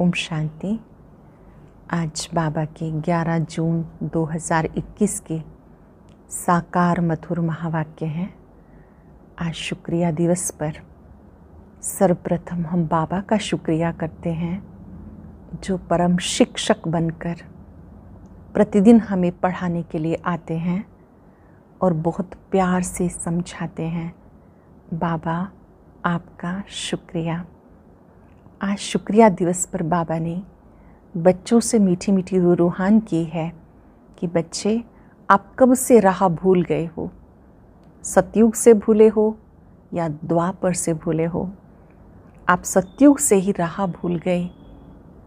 ओम शांति। आज बाबा के 11 जून 2021 के साकार मधुर महावाक्य हैं। आज शुक्रिया दिवस पर सर्वप्रथम हम बाबा का शुक्रिया करते हैं, जो परम शिक्षक बनकर प्रतिदिन हमें पढ़ाने के लिए आते हैं और बहुत प्यार से समझाते हैं। बाबा, आपका शुक्रिया। आज शुक्रिया दिवस पर बाबा ने बच्चों से मीठी मीठी रूहान की है कि बच्चे, आप कब से राह भूल गए हो? सतयुग से भूले हो या द्वापर से भूले हो? आप सतयुग से ही राह भूल गए।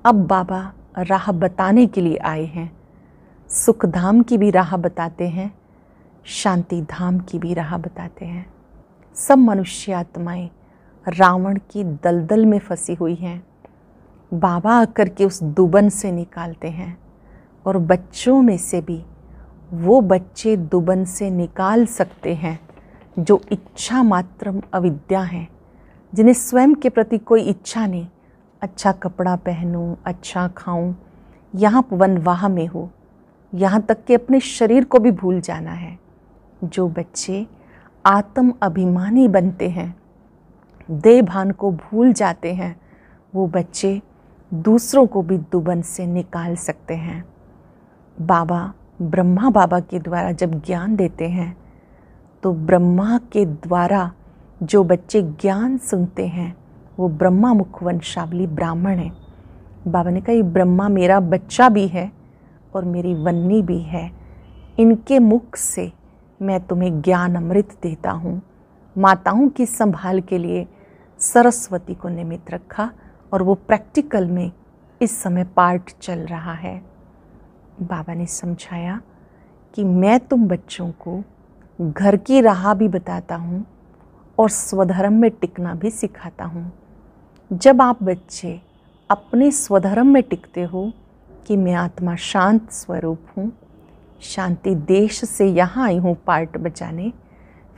अब बाबा राह बताने के लिए आए हैं। सुख धाम की भी राह बताते हैं शांति धाम की भी राह बताते हैं। सब मनुष्य आत्माएँ रावण की दलदल में फंसी हुई हैं। बाबा आकर के उस दुबन से निकालते हैं और बच्चों में से भी वो बच्चे दुबन से निकाल सकते हैं जो इच्छा मात्र अविद्या हैं, जिन्हें स्वयं के प्रति कोई इच्छा नहीं। अच्छा कपड़ा पहनूं अच्छा खाऊं, यहाँ वनवाह में हो, यहाँ तक कि अपने शरीर को भी भूल जाना है। जो बच्चे आत्म अभिमानी बनते हैं देह भान को भूल जाते हैं, वो बच्चे दूसरों को भी दुबन से निकाल सकते हैं। बाबा, ब्रह्मा बाबा के द्वारा जब ज्ञान देते हैं तो ब्रह्मा के द्वारा जो बच्चे ज्ञान सुनते हैं, वो ब्रह्मा मुख वंशावली ब्राह्मण है। बाबा ने कहा, ये ब्रह्मा मेरा बच्चा भी है और मेरी वन्नी भी है। इनके मुख से मैं तुम्हें ज्ञान अमृत देता हूँ। माताओं की संभाल के लिए सरस्वती को निमित्त रखा और वो प्रैक्टिकल में इस समय पार्ट चल रहा है। बाबा ने समझाया कि मैं तुम बच्चों को घर की राह भी बताता हूँ और स्वधर्म में टिकना भी सिखाता हूँ। जब आप बच्चे अपने स्वधर्म में टिकते हो कि मैं आत्मा शांत स्वरूप हूँ, शांति देश से यहाँ आई हूँ पार्ट बजाने,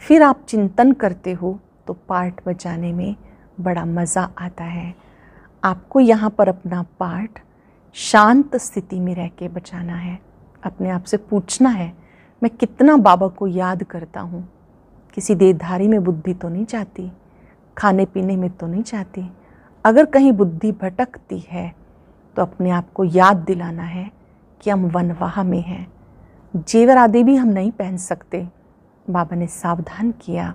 फिर आप चिंतन करते हो तो पार्ट बचाने में बड़ा मज़ा आता है। आपको यहाँ पर अपना पार्ट शांत स्थिति में रह के बचाना है। अपने आप से पूछना है, मैं कितना बाबा को याद करता हूँ? किसी देहधारी में बुद्धि तो नहीं जाती, खाने पीने में तो नहीं जाती। अगर कहीं बुद्धि भटकती है तो अपने आप को याद दिलाना है कि हम वनवाह में हैं। जेवर आदि भी हम नहीं पहन सकते। बाबा ने सावधान किया।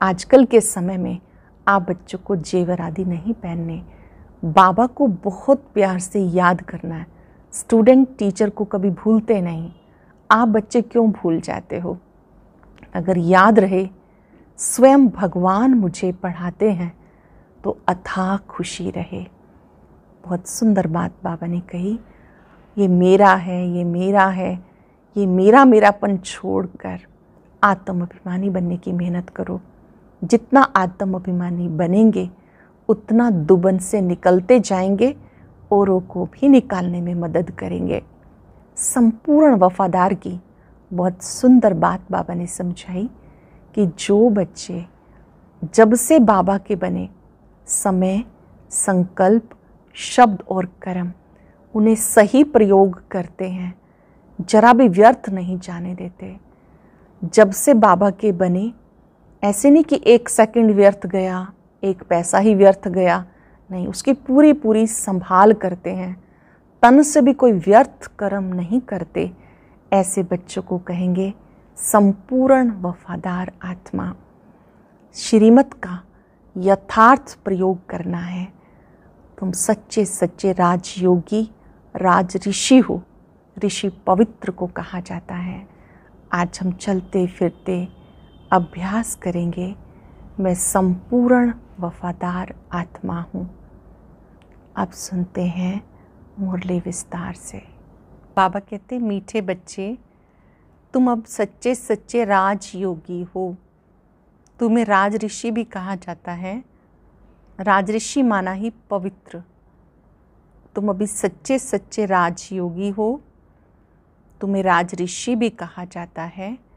आजकल के समय में आप बच्चों को जेवर आदि नहीं पहनने। बाबा को बहुत प्यार से याद करना है। स्टूडेंट टीचर को कभी भूलते नहीं। आप बच्चे क्यों भूल जाते हो? अगर याद रहे, स्वयं भगवान मुझे पढ़ाते हैं तो अथाह खुशी रहे। बहुत सुंदर बात बाबा ने कही। ये मेरा है, ये मेरा है, ये मेरा मेरापन छोड़कर आत्म अभिमानी बनने की मेहनत करो। जितना आत्म अभिमानी बनेंगे, उतना दुबन से निकलते जाएँगे औरों को भी निकालने में मदद करेंगे। संपूर्ण वफादार की बहुत सुंदर बात बाबा ने समझाई कि जो बच्चे जब से बाबा के बने, समय, संकल्प, शब्द और कर्म उन्हें सही प्रयोग करते हैं, जरा भी व्यर्थ नहीं जाने देते। जब से बाबा के बने ऐसे नहीं कि एक सेकंड व्यर्थ गया, एक पैसा ही व्यर्थ गया। नहीं, उसकी पूरी पूरी संभाल करते हैं। तन से भी कोई व्यर्थ कर्म नहीं करते, ऐसे बच्चों को कहेंगे, संपूर्ण वफादार आत्मा। श्रीमत का यथार्थ प्रयोग करना है। तुम सच्चे सच्चे राजयोगी, राज ऋषि हो, ऋषि पवित्र को कहा जाता है। आज हम चलते फिरते अभ्यास करेंगे, मैं संपूर्ण वफादार आत्मा हूँ। अब सुनते हैं मुरली विस्तार से। बाबा कहते, मीठे बच्चे, तुम अब सच्चे सच्चे राजयोगी हो। तुम्हें राज ऋषि भी कहा जाता है। राज ऋषि माना ही पवित्र। तुम अभी सच्चे सच्चे राजयोगी हो। तुम्हें राज ऋषि भी कहा जाता है।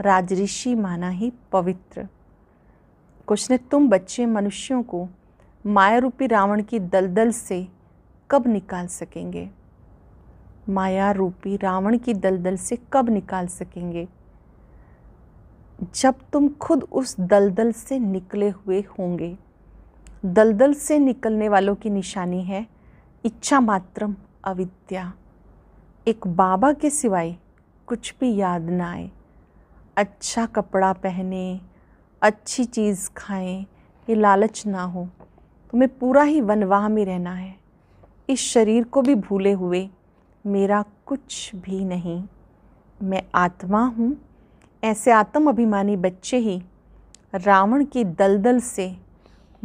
राज ऋषि माना ही पवित्र। कुछ ने तुम बच्चे मनुष्यों को माया रूपी रावण की दलदल से कब निकाल सकेंगे? माया रूपी रावण की दलदल से कब निकाल सकेंगे? जब तुम खुद उस दलदल से निकले हुए होंगे। दलदल से निकलने वालों की निशानी है इच्छा मात्रम अविद्या। एक बाबा के सिवाय कुछ भी याद ना आए। अच्छा कपड़ा पहने, अच्छी चीज़ खाएँ, ये लालच ना हो। तुम्हें पूरा ही वनवाह में रहना है। इस शरीर को भी भूले हुए मेरा कुछ भी नहीं। मैं आत्मा हूँ, ऐसे आत्म अभिमानी बच्चे ही रावण की दलदल से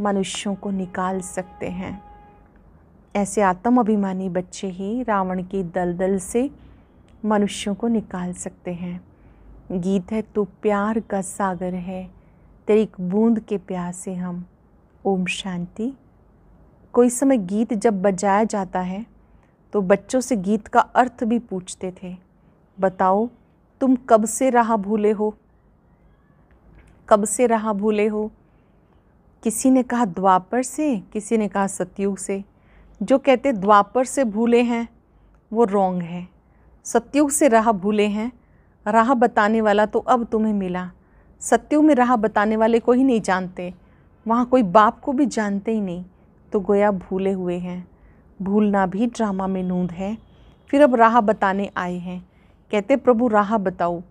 मनुष्यों को निकाल सकते हैं। ऐसे आत्म अभिमानी बच्चे ही रावण की दलदल से मनुष्यों को निकाल सकते हैं। गीत है, तू प्यार का सागर है, तेरी एक बूंद के प्यासे हम। ओम शांति। कोई समय गीत जब बजाया जाता है तो बच्चों से गीत का अर्थ भी पूछते थे। बताओ, तुम कब से राह भूले हो? कब से राह भूले हो? किसी ने कहा द्वापर से, किसी ने कहा सतयुग से। जो कहते द्वापर से भूले हैं, वो रोंग है। सतयुग से राह भूले हैं राह बताने वाला तो अब तुम्हें मिला। सत्युग में राह बताने वाले को ही नहीं जानते। वहाँ कोई बाप को भी जानते ही नहीं तो गोया भूले हुए हैं। भूलना भी ड्रामा में नूंद है। फिर अब राह बताने आए हैं। कहते, प्रभु, राह बताओ।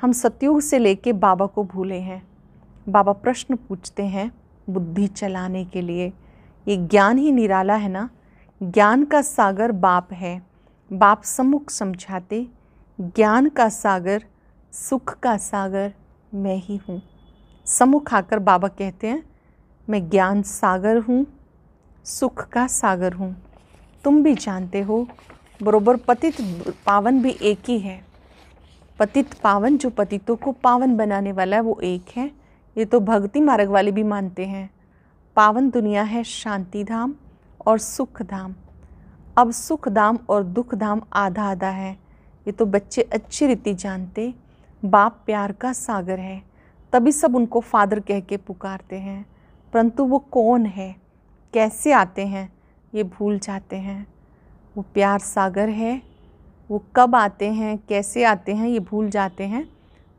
हम सतयुग से लेके बाबा को भूले हैं। बाबा प्रश्न पूछते हैं बुद्धि चलाने के लिए। ये ज्ञान ही निराला है ना? ज्ञान का सागर बाप है। बाप सम्मुख समझाते ज्ञान का सागर, सुख का सागर मैं ही हूँ। सम्मुख आकर बाबा कहते हैं, मैं ज्ञान सागर हूँ, सुख का सागर हूँ। तुम भी जानते हो, बरोबर पतित पावन भी एक ही है। पतित पावन जो पतितों को पावन बनाने वाला है, वो एक है। ये तो भक्ति मार्ग वाले भी मानते हैं। पावन दुनिया है शांति धाम और सुख धाम अब सुख धाम और दुख धाम आधा आधा है। ये तो बच्चे अच्छी रीति जानते, बाप प्यार का सागर है, तभी सब उनको फादर कह के पुकारते हैं। परंतु वो कौन है? कैसे आते हैं? ये भूल जाते हैं। वो प्यार सागर है, वो कब आते हैं, कैसे आते हैं, ये भूल जाते हैं।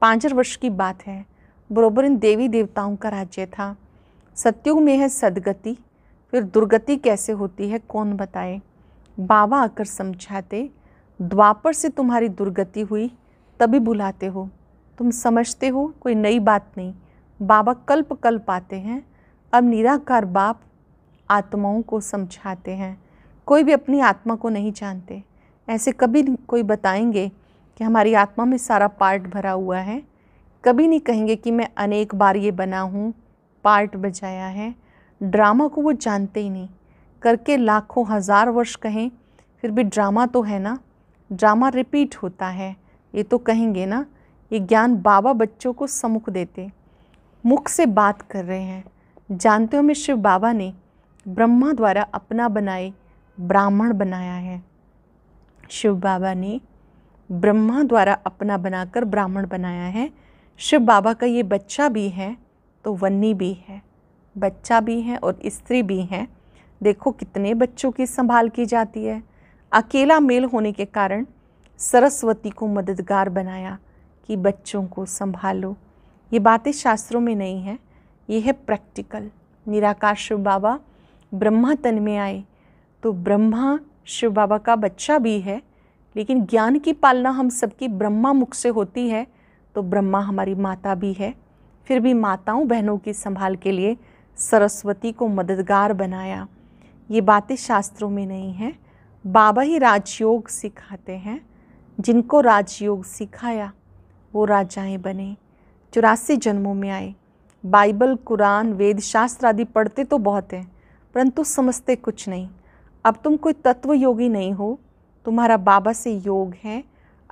पाँच वर्ष की बात है, बरोबर इन देवी देवताओं का राज्य था। सत्युग में है सदगति, फिर दुर्गति कैसे होती है, कौन बताए? बाबा आकर समझाते द्वापर से तुम्हारी दुर्गति हुई, तभी बुलाते हो। तुम समझते हो कोई नई बात नहीं। बाबा कल्प कल्प आते हैं। अब निराकार बाप आत्माओं को समझाते हैं। कोई भी अपनी आत्मा को नहीं जानते। ऐसे कभी कोई बताएँगे कि हमारी आत्मा में सारा पार्ट भरा हुआ है। कभी नहीं कहेंगे कि मैं अनेक बार ये बना हूँ, पार्ट बजाया है। ड्रामा को वो जानते ही नहीं। करके लाखों, हज़ार वर्ष कहें, फिर भी ड्रामा तो है ना। ड्रामा रिपीट होता है। ये तो कहेंगे ना, ये ज्ञान बाबा बच्चों को समुख देते। मुख से बात कर रहे हैं। जानते हो मैं शिव बाबा ने ब्रह्मा द्वारा अपना बनाए ब्राह्मण बनाया है। शिव बाबा ने ब्रह्मा द्वारा अपना बनाकर ब्राह्मण बनाया है। शिव बाबा का ये बच्चा भी है तो वन्नी भी है। बच्चा भी है और स्त्री भी है। देखो कितने बच्चों की संभाल की जाती है। अकेला मेल होने के कारण सरस्वती को मददगार बनाया कि बच्चों को संभालो। ये बातें शास्त्रों में नहीं है, ये है प्रैक्टिकल। निराकार शिव बाबा ब्रह्मा तन में आए तो ब्रह्मा शिव बाबा का बच्चा भी है, लेकिन ज्ञान की पालना हम सबकी ब्रह्मा मुख से होती है तो ब्रह्मा हमारी माता भी है। फिर भी माताओं बहनों की संभाल के लिए सरस्वती को मददगार बनाया। ये बातें शास्त्रों में नहीं हैं बाबा ही राजयोग सिखाते हैं। जिनको राजयोग सिखाया, वो राजाएँ बने चौरासी जन्मों में आए। बाइबल, कुरान, वेद, शास्त्र आदि पढ़ते तो बहुत हैं, परंतु समझते कुछ नहीं। अब तुम कोई तत्व योगी नहीं हो। तुम्हारा बाबा से योग है,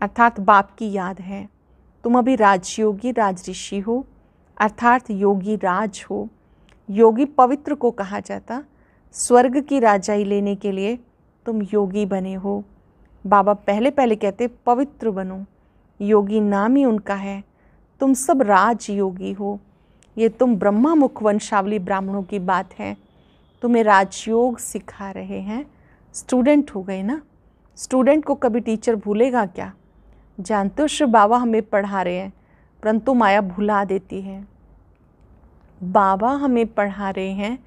अर्थात बाप की याद है। तुम अभी राजयोगी, राजऋषि हो, अर्थात योगी राज हो। योगी पवित्र को कहा जाता, स्वर्ग की राजाई लेने के लिए तुम योगी बने हो। बाबा पहले पहले कहते, पवित्र बनो। योगी नाम ही उनका है। तुम सब राज योगी हो। ये तुम ब्रह्मा मुख वंशावली ब्राह्मणों की बात है। तुम्हें राजयोग सिखा रहे हैं। स्टूडेंट हो गए ना? स्टूडेंट को कभी टीचर भूलेगा क्या? जानते हो श्री बाबा हमें पढ़ा रहे हैं, परंतु माया भुला देती है। बाबा हमें पढ़ा रहे हैं,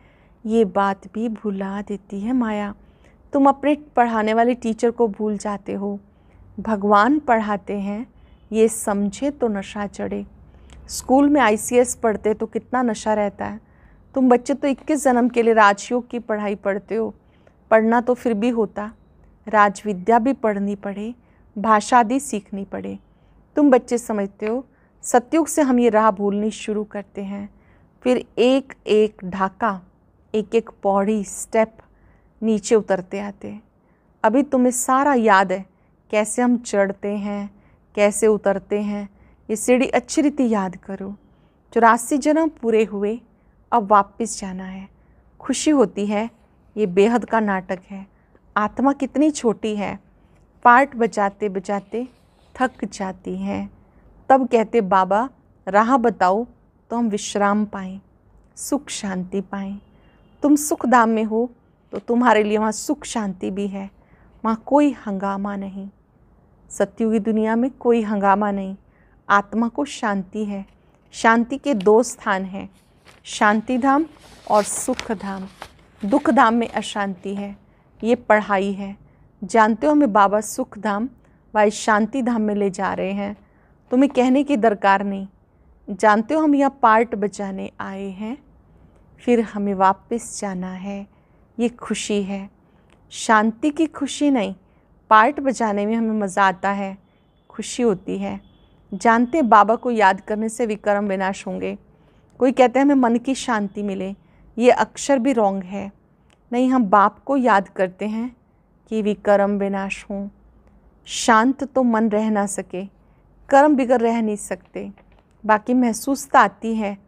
ये बात भी भुला देती है माया। तुम अपने पढ़ाने वाले टीचर को भूल जाते हो। भगवान पढ़ाते हैं, ये समझे तो नशा चढ़े। स्कूल में आईसीएस पढ़ते तो कितना नशा रहता है। तुम बच्चे तो इक्कीस जन्म के लिए राजयोग की पढ़ाई पढ़ते हो। पढ़ना तो फिर भी होता। राजविद्या भी पढ़नी पड़े भाषा भी सीखनी पड़े तुम बच्चे समझते हो, सत्युग से हम ये राह भूलनी शुरू करते हैं। फिर एक एक ढाका, एक एक पौड़ी, स्टेप नीचे उतरते आते अभी तुम्हें सारा याद है, कैसे हम चढ़ते हैं, कैसे उतरते हैं, ये सीढ़ी अच्छी रीति याद करो। चौरासी जन्म पूरे हुए, अब वापस जाना है। खुशी होती है, ये बेहद का नाटक है। आत्मा कितनी छोटी है। पार्ट बजाते बजाते थक जाती हैं। तब कहते, बाबा, राह बताओ तो हम विश्राम पाएँ, सुख शांति पाएँ। तुम सुख धाम में हो तो तुम्हारे लिए वहाँ सुख शांति भी है। वहाँ कोई हंगामा नहीं। सत्युगी दुनिया में कोई हंगामा नहीं। आत्मा को शांति है। शांति के दो स्थान हैं। शांति धाम और सुख धाम दुख धाम में अशांति है। ये पढ़ाई है। जानते हो हमें बाबा सुख धाम व शांति धाम में ले जा रहे हैं। तुम्हें कहने की दरकार नहीं। जानते हो हम यहाँ पार्ट बचाने आए हैं। फिर हमें वापस जाना है। ये खुशी है। शांति की खुशी नहीं, पार्ट बजाने में हमें मज़ा आता है। खुशी होती है। जानते हैं बाबा को याद करने से विक्रम विनाश होंगे। कोई कहते हैं हमें मन की शांति मिले। ये अक्षर भी रोंग है। नहीं, हम बाप को याद करते हैं कि विक्रम विनाश हों। शांत तो मन रह ना सके। कर्म बिगड़ रह नहीं सकते। बाकी महसूसता आती है।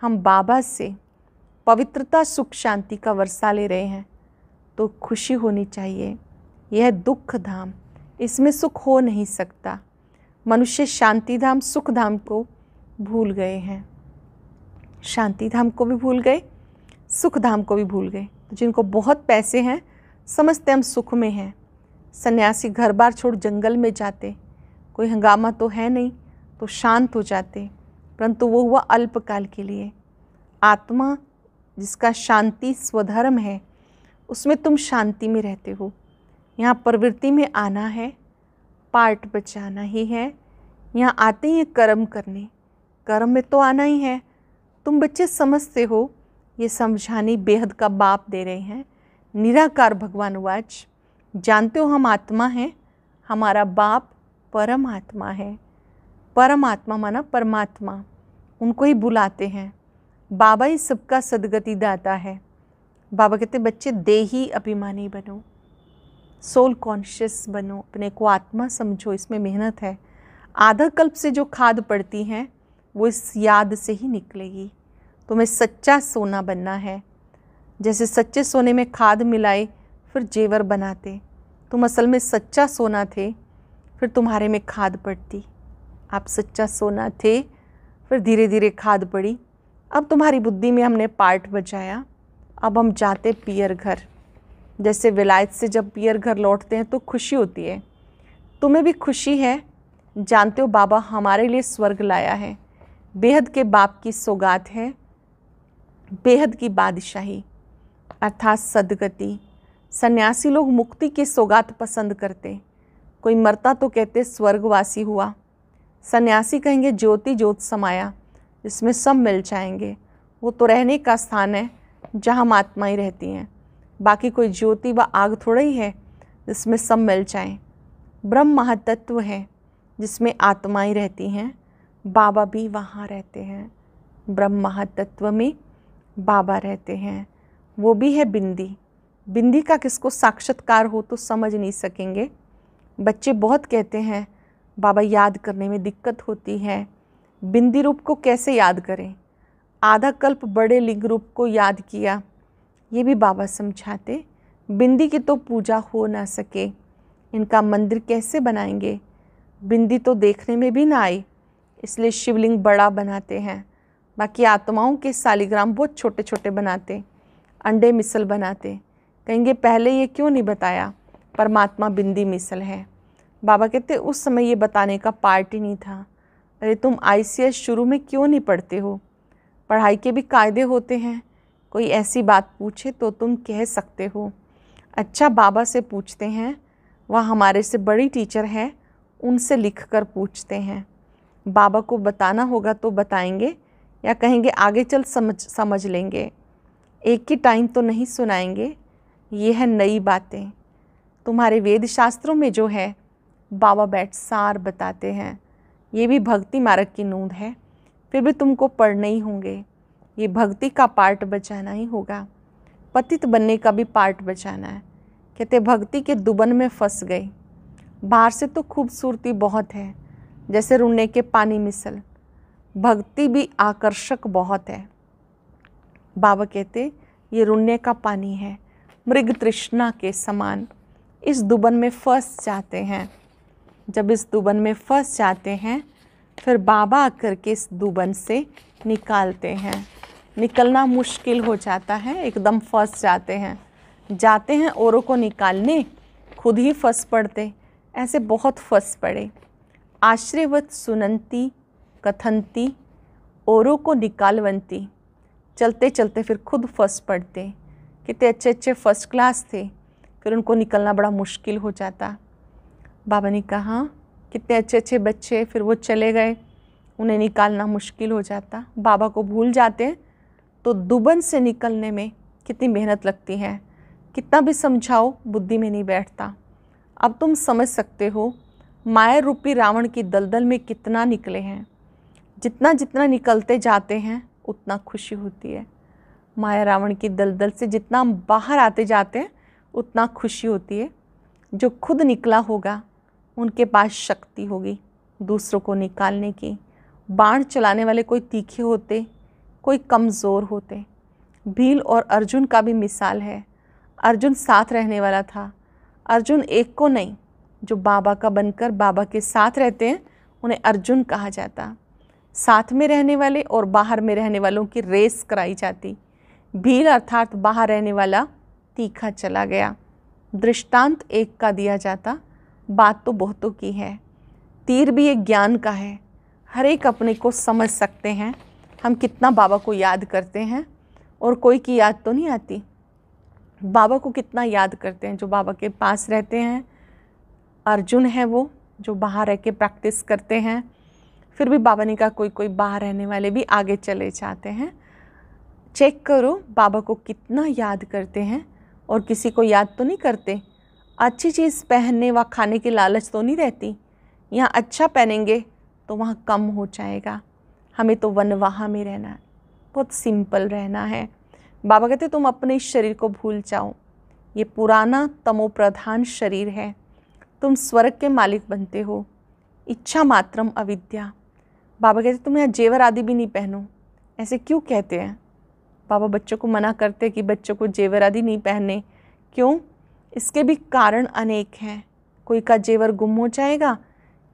हम बाबा से पवित्रता, सुख, शांति का वर्षा ले रहे हैं। तो खुशी होनी चाहिए। यह दुख धाम। इसमें सुख हो नहीं सकता। मनुष्य शांति धाम सुख धाम को भूल गए हैं। शांति धाम को भी भूल गए सुख धाम को भी भूल गए। तो जिनको बहुत पैसे हैं समझते हम सुख में हैं। सन्यासी घर बार छोड़ जंगल में जाते। कोई हंगामा तो है नहीं तो शांत हो जाते। परंतु वो हुआ अल्पकाल के लिए। आत्मा जिसका शांति स्वधर्म है, उसमें तुम शांति में रहते हो। यहाँ प्रवृत्ति में आना है पार्ट बचाना ही है, यहाँ आते ही कर्म करने। कर्म में तो आना ही है। तुम बच्चे समझते हो, ये समझाने बेहद का बाप दे रहे हैं। निराकार भगवान वाच, जानते हो हम आत्मा हैं, हमारा बाप परम आत्मा है। परमात्मा माना परमात्मा, उनको ही बुलाते हैं। बाबा ही सबका सदगति दाता है। बाबा कहते, बच्चे, देही अभिमानी बनो। सोल कॉन्शियस बनो। अपने को आत्मा समझो, इसमें मेहनत है। आधा कल्प से जो खाद पड़ती हैं, वो इस याद से ही निकलेगी। तुम्हें सच्चा सोना बनना है। जैसे सच्चे सोने में खाद मिलाए, फिर जेवर बनाते। तुम असल में सच्चा सोना थे, फिर तुम्हारे में खाद पड़ती। आप सच्चा सोना थे, फिर धीरे धीरे खाद पड़ी। अब तुम्हारी बुद्धि में हमने पार्ट बचाया अब हम जाते पियर घर। जैसे विलायत से जब पियर घर लौटते हैं तो खुशी होती है। तुम्हें भी खुशी है। जानते हो बाबा हमारे लिए स्वर्ग लाया है। बेहद के बाप की सौगात है। बेहद की बादशाही। अर्थात सदगति। सन्यासी लोग मुक्ति की सौगात पसंद करते। कोई मरता तो कहते स्वर्गवासी हुआ। सन्यासी कहेंगे ज्योति ज्योत समाया। जिसमें सब मिल जाएँगे। वो तो रहने का स्थान है, जहाँ आत्माएँ रहती हैं। बाकी कोई ज्योति व आग थोड़ा ही है, जिसमें सब मिल जाएँ। ब्रह्म महातत्व है, जिसमें आत्माएँ रहती हैं, बाबा भी वहाँ रहते हैं। ब्रह्म महातत्व में बाबा रहते हैं। वो भी है बिंदी। बिंदी का किसको साक्षात्कार हो तो समझ नहीं सकेंगे। बच्चे बहुत कहते हैं, बाबा याद करने में दिक्कत होती है। बिंदी रूप को कैसे याद करें? आधा कल्प बड़े लिंग रूप को याद किया। ये भी बाबा समझाते, बिंदी की तो पूजा हो ना सके। इनका मंदिर कैसे बनाएँगे? बिंदी तो देखने में भी ना आई इसलिए शिवलिंग बड़ा बनाते हैं। बाकी आत्माओं के सालिग्राम बहुत छोटे छोटे बनाते, अंडे मिसल बनाते। कहेंगे, पहले ये क्यों नहीं बताया? परमात्मा बिंदी मिसल है। बाबा कहते, उस समय ये बताने का पार्ट ही नहीं था। अरे तुम आई शुरू में क्यों नहीं पढ़ते हो? पढ़ाई के भी कायदे होते हैं। कोई ऐसी बात पूछे तो तुम कह सकते हो। अच्छा बाबा से पूछते हैं। वह हमारे से बड़ी टीचर है। उनसे लिख कर पूछते हैं। बाबा को बताना होगा तो बताएँगे या कहेंगे, आगे चल, समझ समझ लेंगे। एक ही टाइम तो नहीं सुनाएँगे। ये है नई बातें। तुम्हारे वेद शास्त्रों में जो है, बाबा बैठ सार बताते हैं। ये भी भक्ति मार्ग की नूंद है। फिर भी तुमको पढ़ने ही होंगे। ये भक्ति का पार्ट बचाना ही होगा। पतित बनने का भी पार्ट बचाना है। कहते, भक्ति के दुबन में फंस गए। बाहर से तो खूबसूरती बहुत है, जैसे रुने के पानी मिसल। भक्ति भी आकर्षक बहुत है। बाबा कहते, ये रुने का पानी है। मृग तृष्णा के समान इस दुबन में फंस जाते हैं। जब इस दुबन में फंस जाते हैं, फिर बाबा आकर के इस दुबन से निकालते हैं। निकलना मुश्किल हो जाता है, एकदम फंस जाते हैं। जाते हैं औरों को निकालने, खुद ही फंस पड़ते, ऐसे बहुत फंस पड़े। आश्रयवत सुनंती कथनती औरों को निकालवंती। चलते चलते फिर खुद फंस पड़ते। कितने अच्छे अच्छे फ़र्स्ट क्लास थे, फिर उनको निकलना बड़ा मुश्किल हो जाता। बाबा ने कहा, कितने अच्छे अच्छे बच्चे, फिर वो चले गए। उन्हें निकालना मुश्किल हो जाता। बाबा को भूल जाते तो दुबन से निकलने में कितनी मेहनत लगती है। कितना भी समझाओ, बुद्धि में नहीं बैठता। अब तुम समझ सकते हो, माया रूपी रावण की दलदल में कितना निकले हैं। जितना जितना निकलते जाते हैं, उतना खुशी होती है। माया रावण की दलदल से जितना बाहर आते जाते हैं, उतना खुशी होती है। जो खुद निकला होगा उनके पास शक्ति होगी, दूसरों को निकालने की। बाण चलाने वाले कोई तीखे होते, कोई कमज़ोर होते। भील और अर्जुन का भी मिसाल है। अर्जुन साथ रहने वाला था। अर्जुन एक को नहीं, जो बाबा का बनकर बाबा के साथ रहते हैं, उन्हें अर्जुन कहा जाता। साथ में रहने वाले और बाहर में रहने वालों की रेस कराई जाती। भील अर्थात बाहर रहने वाला तीखा चला गया। दृष्टांत एक का दिया जाता। बात तो बहुतों की है। तीर भी एक ज्ञान का है। हर एक अपने को समझ सकते हैं। हम कितना बाबा को याद करते हैं और कोई की याद तो नहीं आती। बाबा को कितना याद करते हैं जो बाबा के पास रहते हैं। अर्जुन है वो जो बाहर रह के प्रैक्टिस करते हैं। फिर भी बाबा ने कहा, कोई कोई बाहर रहने वाले भी आगे चले जाते हैं। चेक करो, बाबा को कितना याद करते हैं और किसी को याद तो नहीं करते। अच्छी चीज़ पहनने व खाने की लालच तो नहीं रहती? यहाँ अच्छा पहनेंगे तो वहाँ कम हो जाएगा। हमें तो वनवाह में रहना है। बहुत सिंपल रहना है। बाबा कहते तुम अपने शरीर को भूल जाओ। ये पुराना तमोप्रधान शरीर है। तुम स्वर्ग के मालिक बनते हो। इच्छा मात्रम अविद्या। बाबा कहते तुम यहाँ जेवर आदि भी नहीं पहनो। ऐसे क्यों कहते हैं? बाबा बच्चों को मना करते हैं कि बच्चों को जेवर आदि नहीं पहनने। क्यों? इसके भी कारण अनेक हैं। कोई का जेवर गुम हो जाएगा,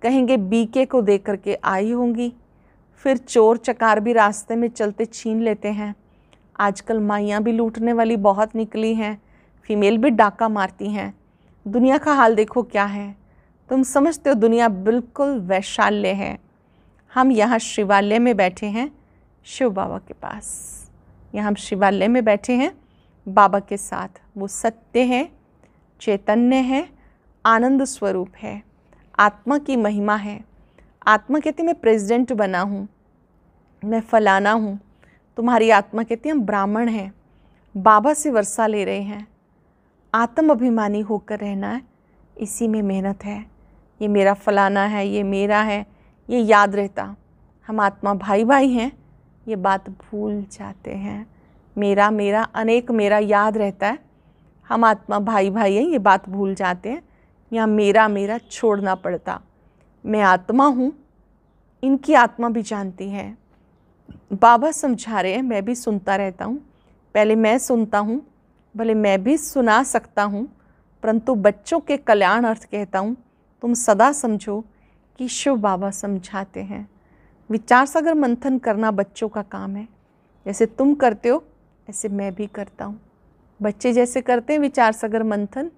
कहेंगे बीके को देख करके आई होंगी। फिर चोर चकार भी रास्ते में चलते छीन लेते हैं। आजकल माइयाँ भी लूटने वाली बहुत निकली हैं, फीमेल भी डाका मारती हैं। दुनिया का हाल देखो क्या है। तुम समझते हो दुनिया बिल्कुल वैशाल्य है। हम यहाँ शिवालय में बैठे हैं, शिव बाबा के पास। यहाँ हम शिवालय में बैठे हैं, बाबा के साथ। वो सत्य है चैतन्य है, आनंद स्वरूप है, आत्मा की महिमा है। आत्मा कहती मैं प्रेसिडेंट बना हूँ, मैं फलाना हूँ, तुम्हारी आत्मा कहती हम ब्राह्मण हैं, बाबा से वर्षा ले रहे हैं, आत्म अभिमानी होकर रहना है, इसी में मेहनत है, ये मेरा फलाना है, ये मेरा है, ये याद रहता, हम आत्मा भाई भाई हैं, ये बात भूल जाते हैं, मेरा मेरा, अनेक मेरा याद रहता है हम आत्मा भाई भाई हैं, ये बात भूल जाते हैं। या मेरा मेरा छोड़ना पड़ता। मैं आत्मा हूँ, इनकी आत्मा भी जानती है। बाबा समझा रहे हैं, मैं भी सुनता रहता हूँ। पहले मैं सुनता हूँ, भले मैं भी सुना सकता हूँ, परंतु बच्चों के कल्याण अर्थ कहता हूँ, तुम सदा समझो कि शिव बाबा समझाते हैं। विचार सागर मंथन करना बच्चों का काम है। जैसे तुम करते हो, ऐसे मैं भी करता हूँ। बच्चे जैसे करते हैं विचार सागर मंथन।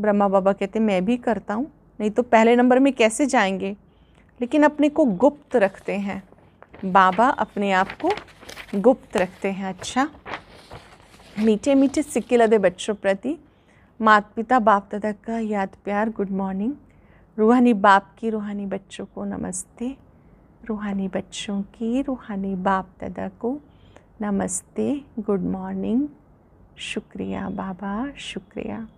ब्रह्मा बाबा कहते हैं, मैं भी करता हूँ, नहीं तो पहले नंबर में कैसे जाएँगे? लेकिन अपने को गुप्त रखते हैं। बाबा अपने आप को गुप्त रखते हैं अच्छा। मीठे मीठे सिक्के लदे बच्चों प्रति। माता पिता बाप दादा का याद प्यार गुड मॉर्निंग रूहानी बाप की रूहानी बच्चों को नमस्ते। रूहानी बच्चों की रूहानी बाप दादा को नमस्ते गुड मॉर्निंग शुक्रिया बाबा, शुक्रिया।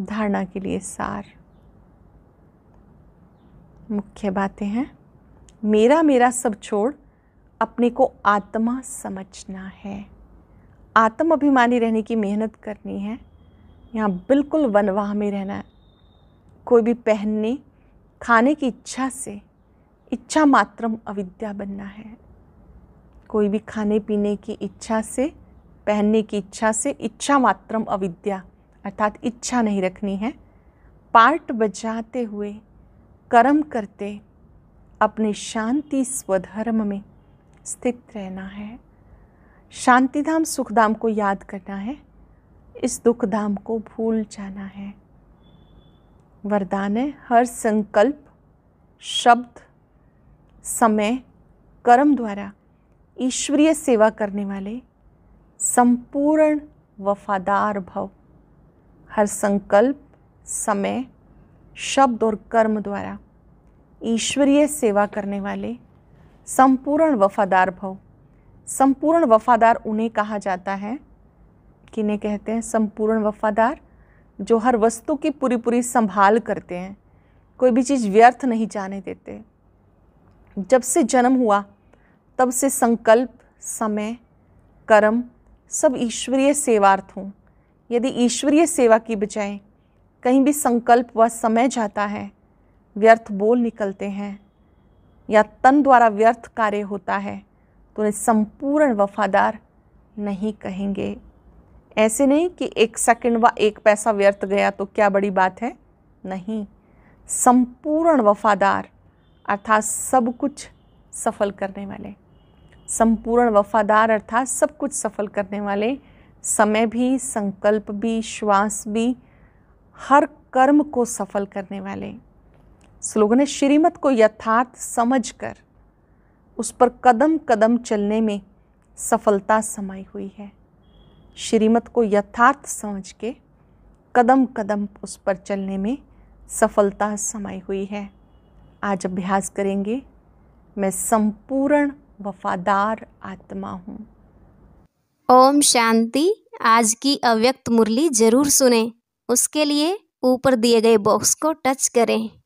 धारणा के लिए सार। मुख्य बातें हैं। मेरा मेरा सब छोड़ अपने को आत्मा समझना है। आत्म अभिमानी रहने की मेहनत करनी है। यहाँ बिल्कुल वनवाह में रहना है। कोई भी पहनने, खाने की इच्छा से इच्छा मात्रम अविद्या बनना है। कोई भी खाने पीने की इच्छा से पहनने की इच्छा से इच्छा मात्रम अविद्या, अर्थात इच्छा नहीं रखनी है। पार्ट बजाते हुए, कर्म करते, अपने शांति स्वधर्म में स्थित रहना है। शांतिधाम सुखधाम को याद करना है। इस दुखधाम को भूल जाना है। वरदान है, हर संकल्प, शब्द, समय, कर्म द्वारा ईश्वरीय सेवा करने वाले संपूर्ण वफादार भव। हर संकल्प, समय, शब्द और कर्म द्वारा ईश्वरीय सेवा करने वाले संपूर्ण वफादार भव। संपूर्ण वफादार उन्हें कहा जाता है। किन्हें कहते हैं? संपूर्ण वफादार, जो हर वस्तु की पूरी पूरी संभाल करते हैं। कोई भी चीज़ व्यर्थ नहीं जाने देते। जब से जन्म हुआ, तब से संकल्प, समय, कर्म सब ईश्वरीय सेवार्थ हों। यदि ईश्वरीय सेवा की बजाय कहीं भी संकल्प व समय जाता है, व्यर्थ बोल निकलते हैं या तन द्वारा व्यर्थ कार्य होता है तो उन्हें संपूर्ण वफादार नहीं कहेंगे। ऐसे नहीं कि एक सेकंड व एक पैसा व्यर्थ गया तो क्या बड़ी बात है? नहीं। संपूर्ण वफादार, अर्थात सब कुछ सफल करने वाले। संपूर्ण वफादार अर्थात सब कुछ सफल करने वाले, समय भी, संकल्प भी, श्वास भी, हर कर्म को सफल करने वाले। स्लोगन है, श्रीमत को यथार्थ समझकर उस पर कदम कदम चलने में सफलता समाई हुई है। श्रीमत को यथार्थ समझ के कदम कदम उस पर चलने में सफलता समाई हुई है। आज अभ्यास करेंगे। मैं संपूर्ण वफादार आत्मा हूँ। ओम शांति। आज की अव्यक्त मुरली ज़रूर सुने। उसके लिए ऊपर दिए गए बॉक्स को टच करें।